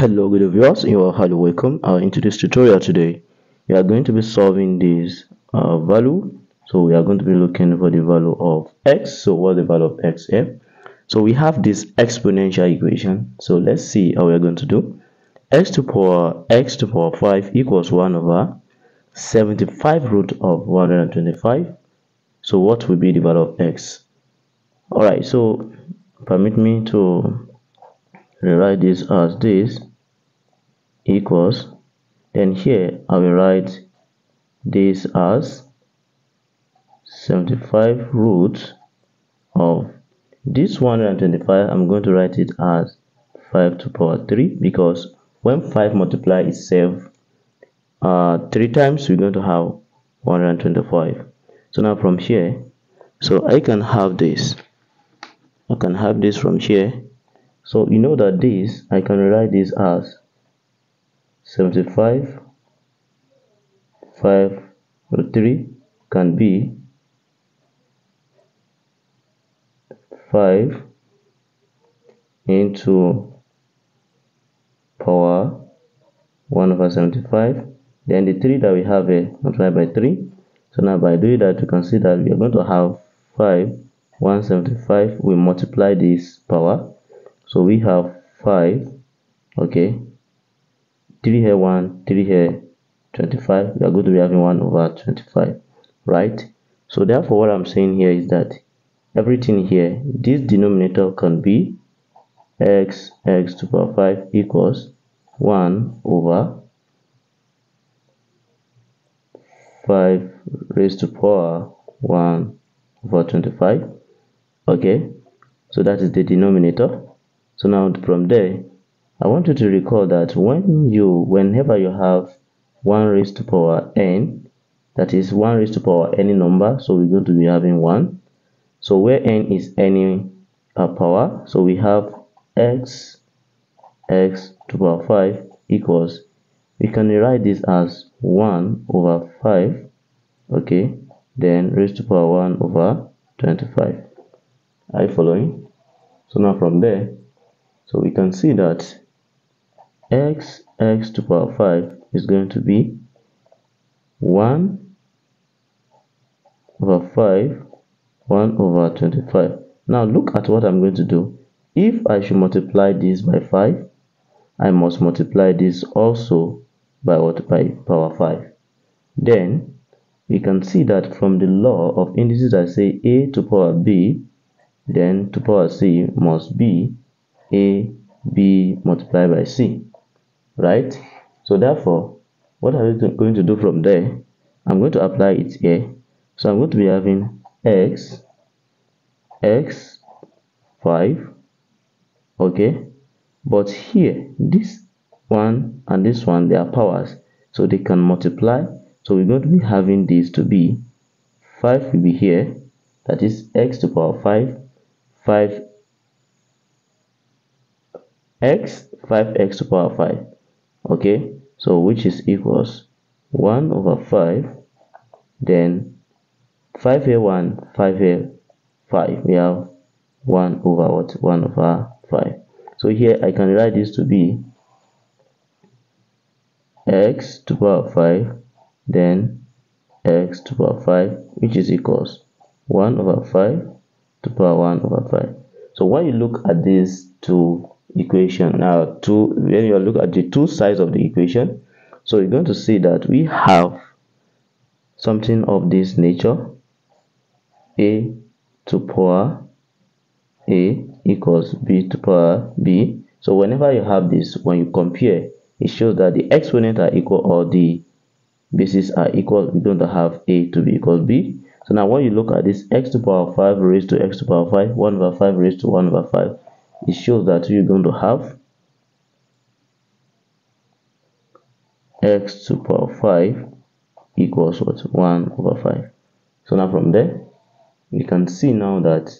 Hello good viewers, you are highly welcome. Uh, into this tutorial today, we are going to be solving this uh, value. So we are going to be looking for the value of x. So what the value of x here? So we have this exponential equation. So let's see how we are going to do. x to power x to power 5 equals 1 over 75 root of 125. So what will be the value of x? Alright, so permit me to rewrite this as this equals then here I will write this as 75 root of this 125 I'm going to write it as 5 to power 3 because when 5 multiply itself uh, 3 times we're going to have 125 so now from here so I can have this. I can have this from here. So you know that this, I can write this as 75 5 root 3 can be 5 into power 1 over 75 then the 3 that we have here multiplied by 3 so now by doing that you can see that we are going to have 5 175 we multiply this power. So we have 5 okay 3 here 1 3 here 25 we are going to be having 1 over 25 right? So therefore what i'm saying here is that everything here this denominator can be x x to the power 5 equals 1 over 5 raised to power 1 over 25 okay? So that is the denominator. So now from there, I want you to recall that when you, whenever you have 1 raised to power n, that is 1 raised to power any number, so we're going to be having 1. So where n is any uh, power, so we have x, x to power 5 equals, we can rewrite this as 1 over 5, okay, then raised to power 1 over 25. Are you following? So now from there, so we can see that x x to power 5 is going to be 1 over 5 1 over 25 now look at what i'm going to do. If i should multiply this by 5 i must multiply this also by what? By power 5 then we can see that from the law of indices i say a to power b then to power c must be a b multiplied by c right? So therefore what are we going to do from there? I'm going to apply it here. So i'm going to be having x x 5 okay? But here this one and this one they are powers. So they can multiply. So we're going to be having this to be 5 will be here. That is x to power 5 5 x 5x to power 5 okay? So which is equals 1 over 5 then 5 here 1 5 here 5 we have 1 over what? 1 over 5 so here i can write this to be x to power 5 then x to power 5 which is equals 1 over 5 to power 1 over 5 so when you look at these two equation. Now to when you look at the two sides of the equation so you're going to see that we have something of this nature. A to power a equals b to power b. So whenever you have this when you compare it shows that the exponent are equal or the bases are equal. We're going to have a to be equal b. So now when you look at this x to power 5 raised to x to power 5 1 over 5 raised to 1 over 5 it shows that you're going to have x to power 5 equals what? 1 over 5 so now from there we can see now that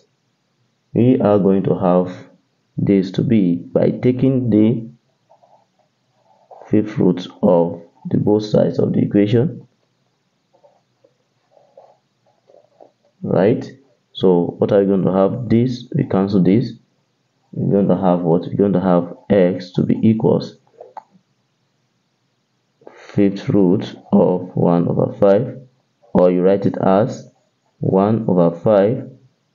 we are going to have this to be by taking the fifth root of the both sides of the equation right? So what are we going to have? This we cancel this we're going to have what? We're going to have x to be equals fifth root of 1 over 5 or you write it as 1 over 5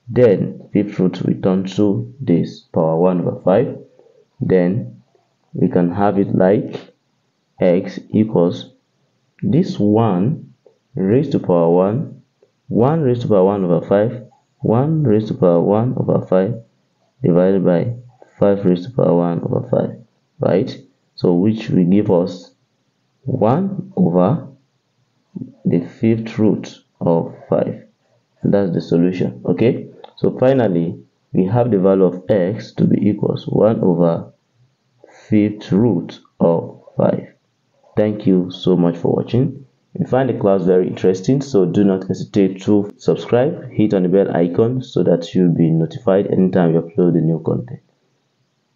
then fifth root return to this power 1 over 5 then we can have it like x equals this 1 raised to power 1 1 raised to power 1 over 5 1 raised to power 1 over 5 divided by 5 raised to the power 1 over 5 right? So which will give us 1 over the fifth root of 5 that's the solution okay? So finally we have the value of x to be equals 1 over fifth root of 5 thank you so much for watching you find the class very interesting so do not hesitate to subscribe hit on the bell icon so that you'll be notified anytime we upload a new content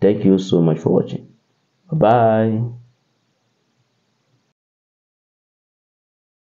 thank you so much for watching bye, -bye.